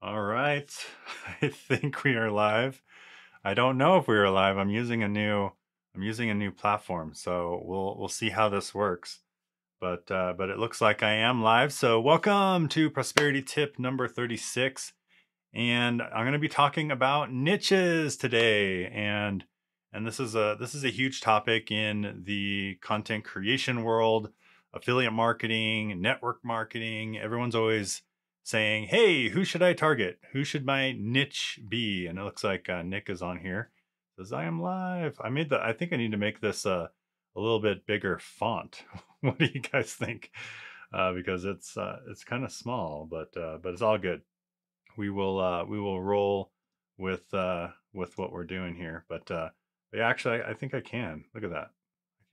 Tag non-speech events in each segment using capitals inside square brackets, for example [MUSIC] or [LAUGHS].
All right. [LAUGHS] I think we are live. I don't know if we are live. I'm using a new I'm using a new platform, so we'll we'll see how this works. But uh, but it looks like I am live. So welcome to Prosperity Tip number 36. And I'm going to be talking about niches today and and this is a this is a huge topic in the content creation world, affiliate marketing, network marketing. Everyone's always saying, "Hey, who should I target? Who should my niche be?" And it looks like uh, Nick is on here. Says, "I am live." I made the. I think I need to make this uh, a little bit bigger font. [LAUGHS] what do you guys think? Uh, because it's uh, it's kind of small, but uh, but it's all good. We will uh, we will roll with uh, with what we're doing here. But uh, yeah, actually, I, I think I can. Look at that.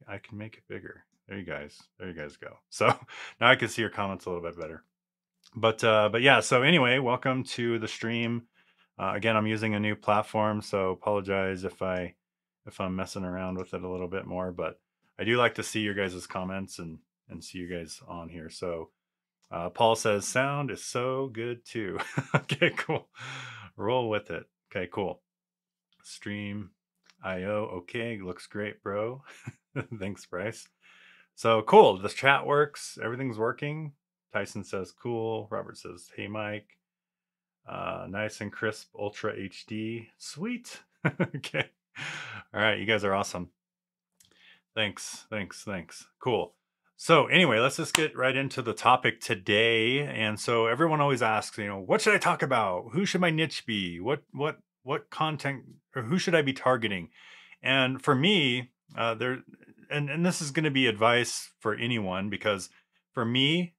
I can make it bigger. There you guys. There you guys go. So [LAUGHS] now I can see your comments a little bit better but uh, but yeah. So anyway, welcome to the stream. Uh, again, I'm using a new platform, so apologize if I if I'm messing around with it a little bit more. But I do like to see your guys' comments and and see you guys on here. So uh, Paul says sound is so good too. [LAUGHS] okay, cool. Roll with it. Okay, cool. Stream IO. Okay, looks great, bro. [LAUGHS] Thanks, Bryce. So cool. The chat works. Everything's working. Tyson says cool. Robert says, hey, Mike. Uh, nice and crisp, ultra HD. Sweet. [LAUGHS] okay. All right. You guys are awesome. Thanks. Thanks. Thanks. Cool. So, anyway, let's just get right into the topic today. And so, everyone always asks, you know, what should I talk about? Who should my niche be? What, what, what content or who should I be targeting? And for me, uh, there, and, and this is going to be advice for anyone because for me,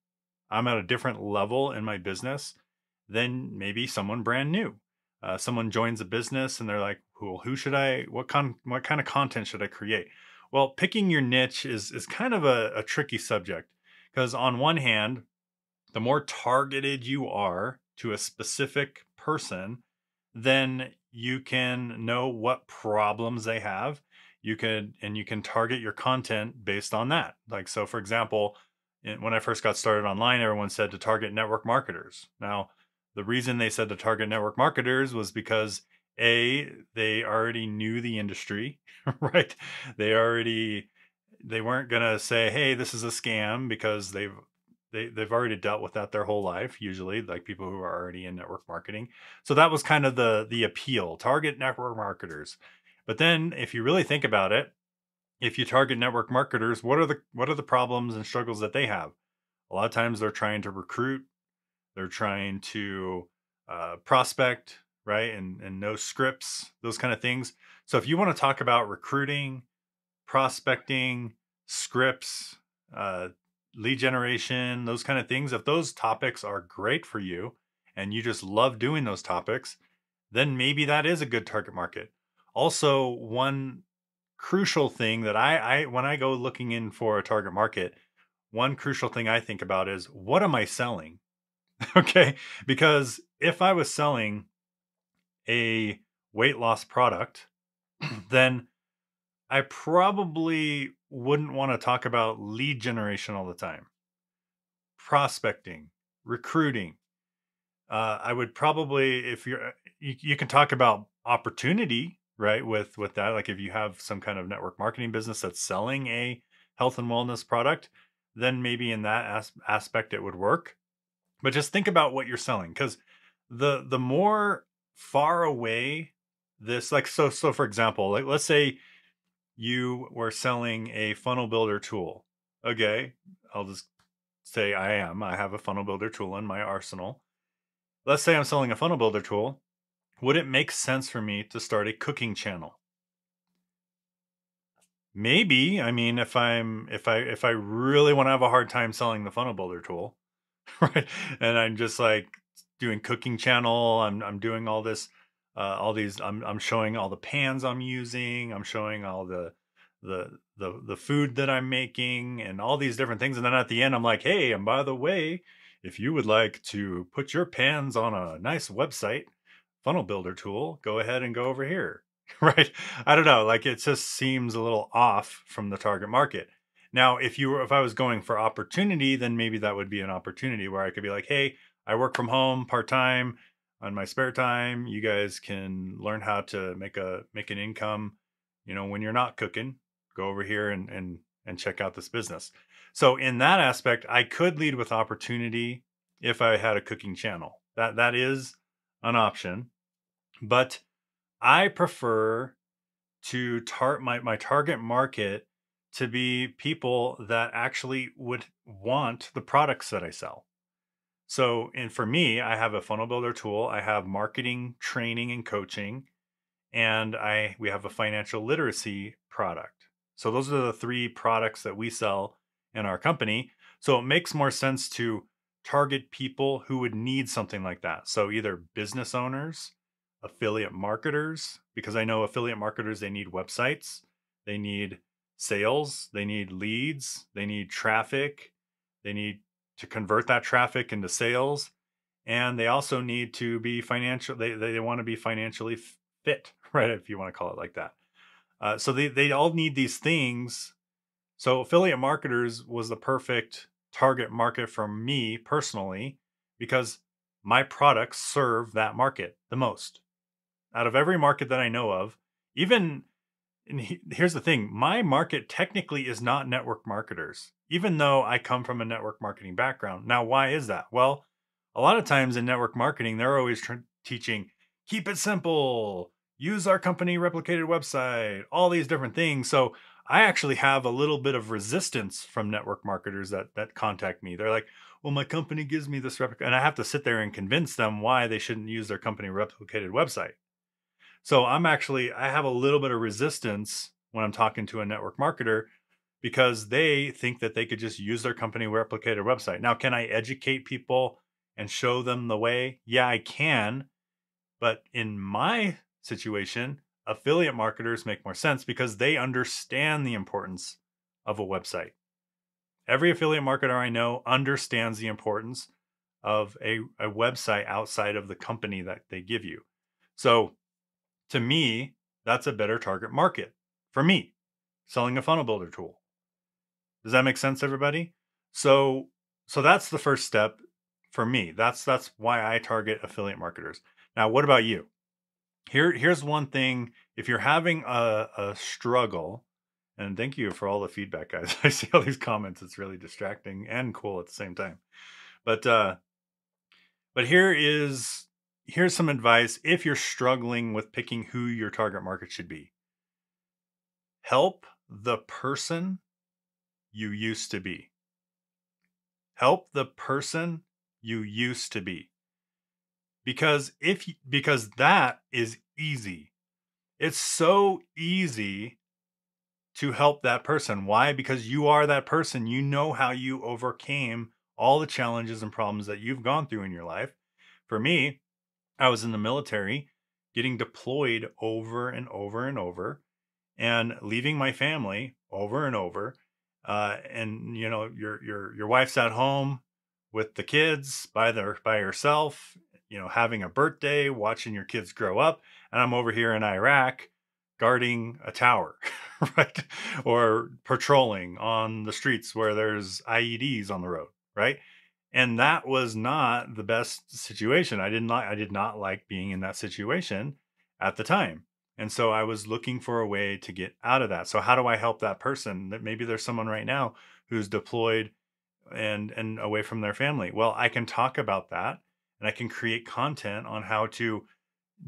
I'm at a different level in my business than maybe someone brand new. Uh, someone joins a business and they're like, "Well, who should I? What con? What kind of content should I create?" Well, picking your niche is is kind of a, a tricky subject because on one hand, the more targeted you are to a specific person, then you can know what problems they have. You can and you can target your content based on that. Like so, for example, when I first got started online, everyone said to target network marketers. Now, the reason they said to target network marketers was because a they already knew the industry, [LAUGHS] right? They already they weren't gonna say, "Hey, this is a scam," because they've they they've already dealt with that their whole life. Usually, like people who are already in network marketing. So that was kind of the the appeal: target network marketers. But then, if you really think about it, if you target network marketers, what are the what are the problems and struggles that they have? A lot of times they're trying to recruit, they're trying to uh, prospect, right, and and know scripts, those kind of things. So if you want to talk about recruiting, prospecting, scripts, uh, lead generation, those kind of things, if those topics are great for you and you just love doing those topics, then maybe that is a good target market. Also, one crucial thing that I, I when I go looking in for a target market, one crucial thing I think about is what am I selling? [LAUGHS] okay, because if I was selling a weight loss product, [CLEARS THROAT] then I probably wouldn't want to talk about lead generation all the time, prospecting, recruiting. Uh, I would probably, if you're, you, you can talk about opportunity right with with that like if you have some kind of network marketing business that's selling a health and wellness product then maybe in that as- aspect it would work. But just think about what you're selling because the the more far away this like so so for example like let's say you were selling a funnel builder tool okay? I'll just say i am i have a funnel builder tool in my arsenal. Let's say i'm selling a funnel builder tool would it make sense for me to start a cooking channel? Maybe. I mean, if I'm if I if I really want to have a hard time selling the funnel builder tool, [LAUGHS] right? And I'm just like doing cooking channel, I'm I'm doing all this uh, all these I'm I'm showing all the pans I'm using, I'm showing all the the the the food that I'm making and all these different things and then at the end I'm like, "Hey, and by the way, if you would like to put your pans on a nice website, funnel builder tool, go ahead and go over here. [LAUGHS] right? I don't know. Like it just seems a little off from the target market. Now, if you were, if I was going for opportunity, then maybe that would be an opportunity where I could be like, hey, I work from home part time. on my spare time. You guys can learn how to make a make an income, you know, when you're not cooking. Go over here and and and check out this business. So in that aspect, I could lead with opportunity if I had a cooking channel. That that is an option. But I prefer to tar my, my target market to be people that actually would want the products that I sell. So, and for me, I have a funnel builder tool, I have marketing, training, and coaching, and I we have a financial literacy product. So those are the three products that we sell in our company. So it makes more sense to target people who would need something like that. So either business owners, affiliate marketers, because I know affiliate marketers they need websites, they need sales, they need leads, they need traffic, they need to convert that traffic into sales, and they also need to be financial. They they want to be financially fit, [LAUGHS] right? If you want to call it like that. Uh, so they they all need these things. So affiliate marketers was the perfect target market for me personally because my products serve that market the most out of every market that I know of. Even and he, here's the thing my market technically is not network marketers, even though I come from a network marketing background. Now, why is that? Well, a lot of times in network marketing, they're always teaching keep it simple, use our company replicated website, all these different things. So I actually have a little bit of resistance from network marketers that that contact me. They're like, "Well, my company gives me this replica," and I have to sit there and convince them why they shouldn't use their company replicated website. So I'm actually I have a little bit of resistance when I'm talking to a network marketer because they think that they could just use their company replicated website. Now, can I educate people and show them the way? Yeah, I can. But in my situation, affiliate marketers make more sense because they understand the importance of a website. Every affiliate marketer I know understands the importance of a, a website outside of the company that they give you. So to me, that's a better target market for me selling a funnel builder tool. Does that make sense everybody? So so that's the first step for me. That's that's why I target affiliate marketers. Now, what about you? Here here's one thing if you're having a, a struggle and thank you for all the feedback guys. [LAUGHS] I see all these comments. It's really distracting and cool at the same time. But uh but here is here's some advice if you're struggling with picking who your target market should be. Help the person you used to be. Help the person you used to be. Because if because that is easy. It's so easy to help that person. Why? Because you are that person. You know how you overcame all the challenges and problems that you've gone through in your life. For me, I was in the military, getting deployed over and over and over, and leaving my family over and over. Uh, and you know, your your your wife's at home with the kids by their by herself. You know, having a birthday, watching your kids grow up, and I'm over here in Iraq guarding a tower, [LAUGHS] right? Or patrolling on the streets where there's IEDs on the road, right? And that was not the best situation. I did not i did not like being in that situation at the time. And so i was looking for a way to get out of that. So how do i help that person? That maybe there's someone right now who's deployed and and away from their family. Well i can talk about that and i can create content on how to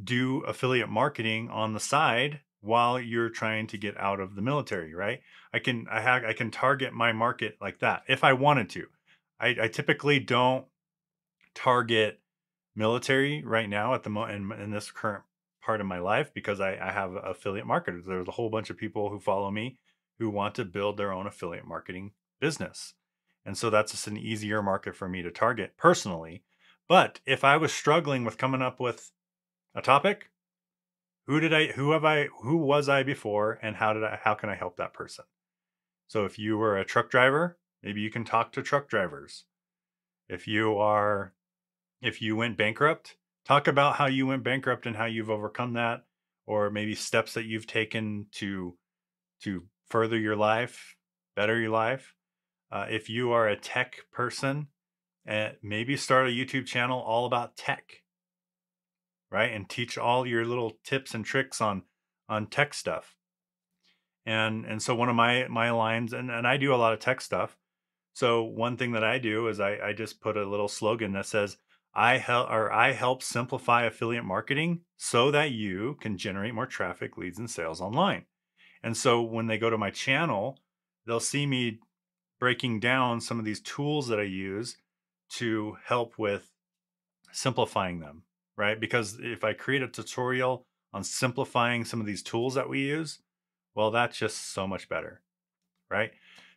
do affiliate marketing on the side while you're trying to get out of the military right? I can i have i can target my market like that if i wanted to I, I typically don't target military right now at the moment in, in, this current part of my life because I, I have affiliate marketers. There's a whole bunch of people who follow me who want to build their own affiliate marketing business. And so that's just an easier market for me to target personally. But if I was struggling with coming up with a topic, who did I who have I who was I before and how did I how can I help that person? So if you were a truck driver, Maybe you can talk to truck drivers. If you are if you went bankrupt, talk about how you went bankrupt and how you've overcome that or maybe steps that you've taken to to further your life, better your life. Uh, if you are a tech person, uh, maybe start a YouTube channel all about tech. right? And teach all your little tips and tricks on on tech stuff. And and so one of my my lines, and, and I do a lot of tech stuff. So one thing that I do is I, I just put a little slogan that says, I help or I help simplify affiliate marketing so that you can generate more traffic, leads, and sales online. And so when they go to my channel, they'll see me breaking down some of these tools that I use to help with simplifying them, right? Because if I create a tutorial on simplifying some of these tools that we use, well, that's just so much better, right?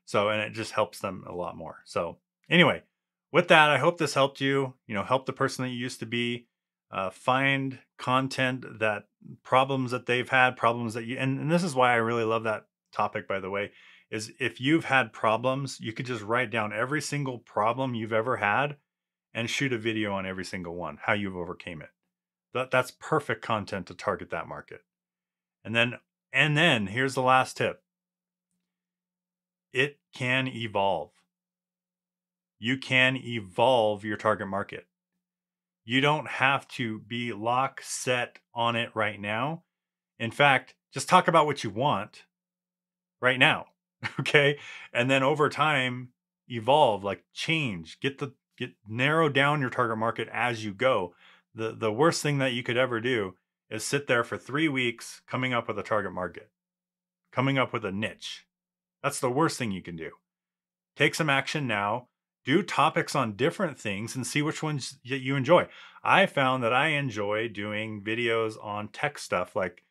So, and it just helps them a lot more. So, anyway, with that, I hope this helped you, you know, help the person that you used to be, uh, find content that problems that they've had, problems that you, and, and this is why I really love that topic, by the way, is if you've had problems, you could just write down every single problem you've ever had and shoot a video on every single one, how you've overcame it. That, that's perfect content to target that market. And then, and then here's the last tip. It can evolve. You can evolve your target market. You don't have to be lock set on it right now. In fact, just talk about what you want right now. [LAUGHS] Okay. And then over time, evolve, like change, get the get narrow down your target market as you go. The the worst thing that you could ever do is sit there for three weeks coming up with a target market, coming up with a niche. That's the worst thing you can do. Take some action now do topics on different things and see which ones you enjoy. I found that I enjoy doing videos on tech stuff like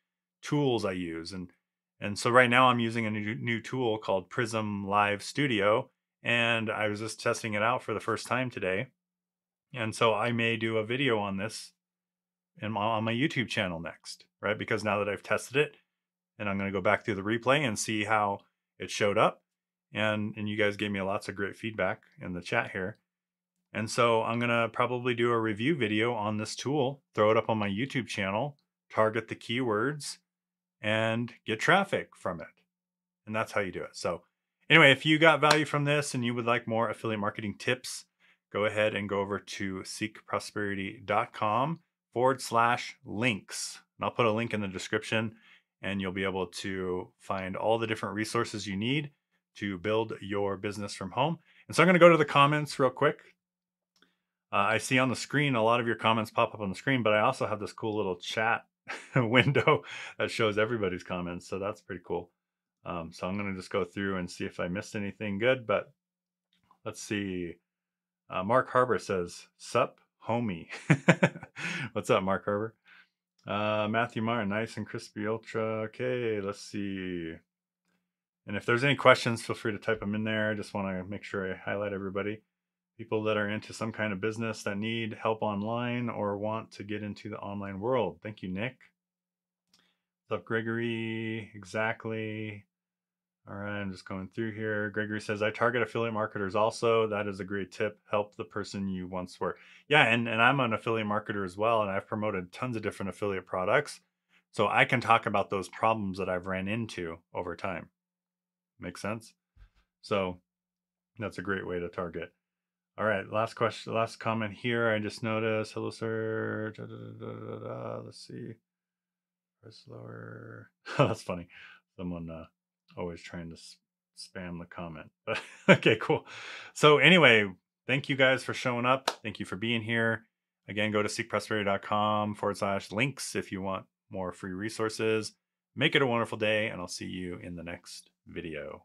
tools I use and and so right now I'm using a new, new tool called Prism Live Studio and I was just testing it out for the first time today. And so I may do a video on this my, on my YouTube channel next, right? Because now that I've tested it and I'm going to go back through the replay and see how it showed up and and you guys gave me lots of great feedback in the chat here. And so I'm going to probably do a review video on this tool, throw it up on my YouTube channel, target the keywords and get traffic from it. And that's how you do it. So anyway, if you got value from this and you would like more affiliate marketing tips, go ahead and go over to seekprosperity.com forward slash links. And I'll put a link in the description and you'll be able to find all the different resources you need to build your business from home. And so I'm going to go to the comments real quick. Uh, I see on the screen a lot of your comments pop up on the screen, but I also have this cool little chat [LAUGHS] window that shows everybody's comments. So that's pretty cool. Um, so I'm going to just go through and see if I missed anything good. But let's see. Uh, Mark Harbor says, Sup, homie. [LAUGHS] What's up, Mark Harbor? Uh, Matthew Martin, nice and crispy ultra. Okay, let's see. And if there's any questions, feel free to type them in there. I just want to make sure I highlight everybody. People that are into some kind of business that need help online or want to get into the online world. Thank you, Nick. What's up, Gregory? Exactly. All right, I'm just going through here. Gregory says, I target affiliate marketers also. That is a great tip. Help the person you once were. Yeah, and, and I'm an affiliate marketer as well, and I've promoted tons of different affiliate products. So I can talk about those problems that I've ran into over time. Makes sense? So that's a great way to target. All right, last question, last comment here. I just noticed. Hello, sir. Da, da, da, Let's see. Press lower. [LAUGHS] that's funny. Someone uh, always trying to spam the comment. But [LAUGHS] okay, cool. So anyway, thank you guys for showing up. Thank you for being here. Again, go to seekprosperity.com forward slash links if you want more free resources. Make it a wonderful day, and I'll see you in the next video.